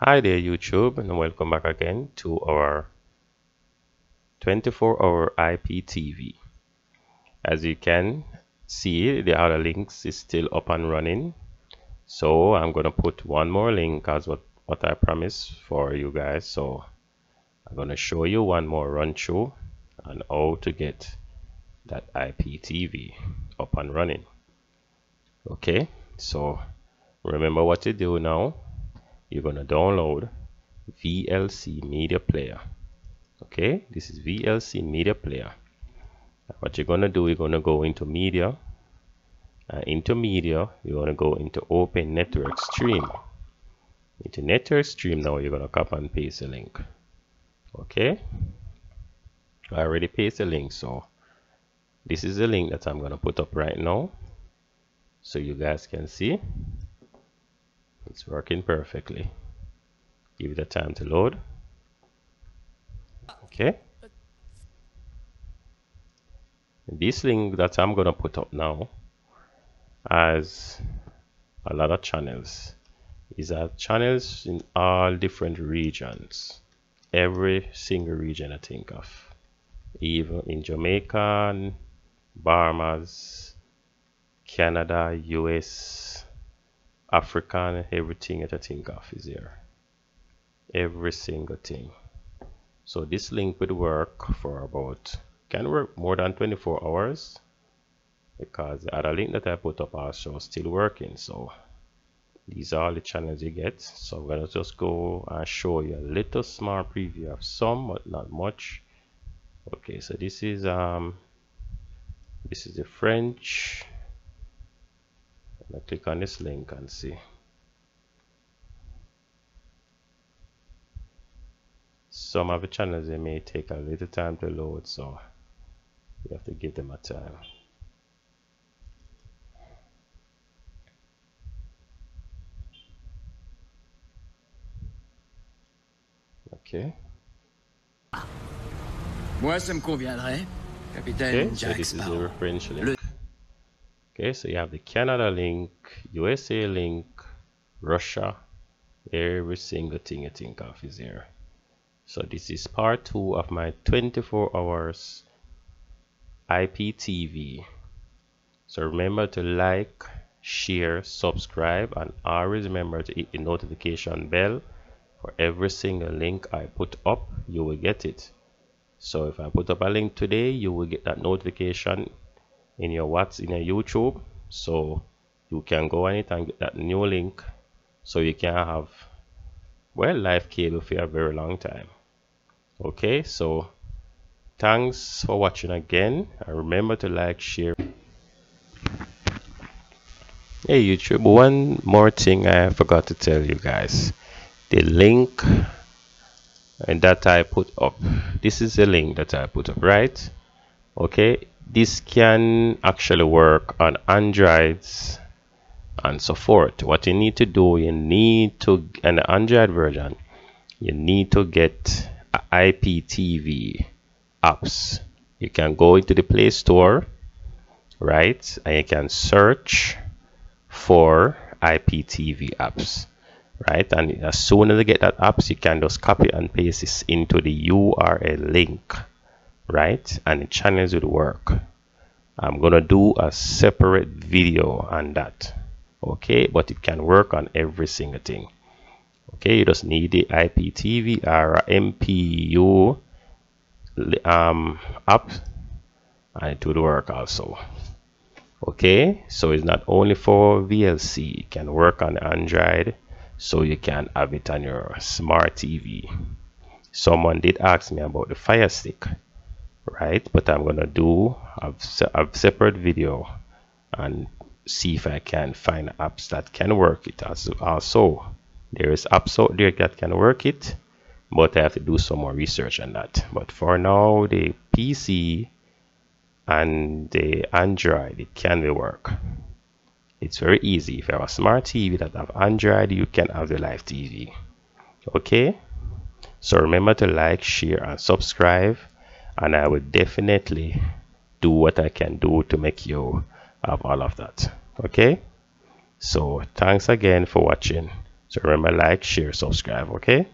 Hi there YouTube and welcome back again to our 24 hour IPTV. As you can see the other links is still up and running. So I'm gonna put one more link as what, what I promised for you guys. So I'm gonna show you one more run through on how to get that IPTV up and running. Okay so remember what to do now you're going to download VLC media player. Okay? This is VLC media player. What you're going to do you're going to go into media. Uh, into media you're going to go into open network stream. Into network stream now you're going to copy and paste the link. Okay? I already pasted the link so this is the link that I'm going to put up right now. So you guys can see it's working perfectly. Give it a time to load. Okay. This link that I'm gonna put up now has a lot of channels. These are channels in all different regions. Every single region I think of. Even in Jamaica Bahamas Canada US African, everything that I think of is here. Every single thing. So this link would work for about, can work more than 24 hours because the other link that I put up also is still working. So these are the channels you get. So I'm going to just go and show you a little small preview of some, but not much. Okay, so this is, um, this is the French I click on this link and see. Some of the channels they may take a little time to load so you have to give them a time. Okay. Moi, ça me conviendrait, capitaine okay, so this is Sparrow. the French link okay so you have the Canada link USA link Russia. Every single thing you think of is here. So this is part two of my 24 hours IPTV so remember to like share subscribe and always remember to hit the notification bell. For every single link I put up you will get it. So if I put up a link today you will get that notification in your what's in your YouTube so you can go on it and get that new link so you can have well live cable for a very long time. Okay so thanks for watching again and remember to like share. Hey YouTube one more thing I forgot to tell you guys. The link and that I put up this is the link that I put up right? Okay this can actually work on androids and so forth. What you need to do you need to an android version you need to get iptv apps. You can go into the play store right and you can search for iptv apps right? And as soon as you get that apps you can just copy and paste this into the url link right? And the channels would work. I'm gonna do a separate video on that okay? But it can work on every single thing. Okay you just need the iptv or mpu um app and it would work also. Okay so it's not only for vlc it can work on android so you can have it on your smart tv someone did ask me about the fire stick right? But i'm gonna do a, separate video and see if i can find apps that can work it. As also there is apps out there that can work it but i have to do some more research on that. But for now the pc and the android it can be work. It's very easy. If you have a smart tv that have android you can have the live tv okay? So remember to like share and subscribe and I will definitely do what I can do to make you have all of that. Okay? So thanks again for watching. So remember like share subscribe okay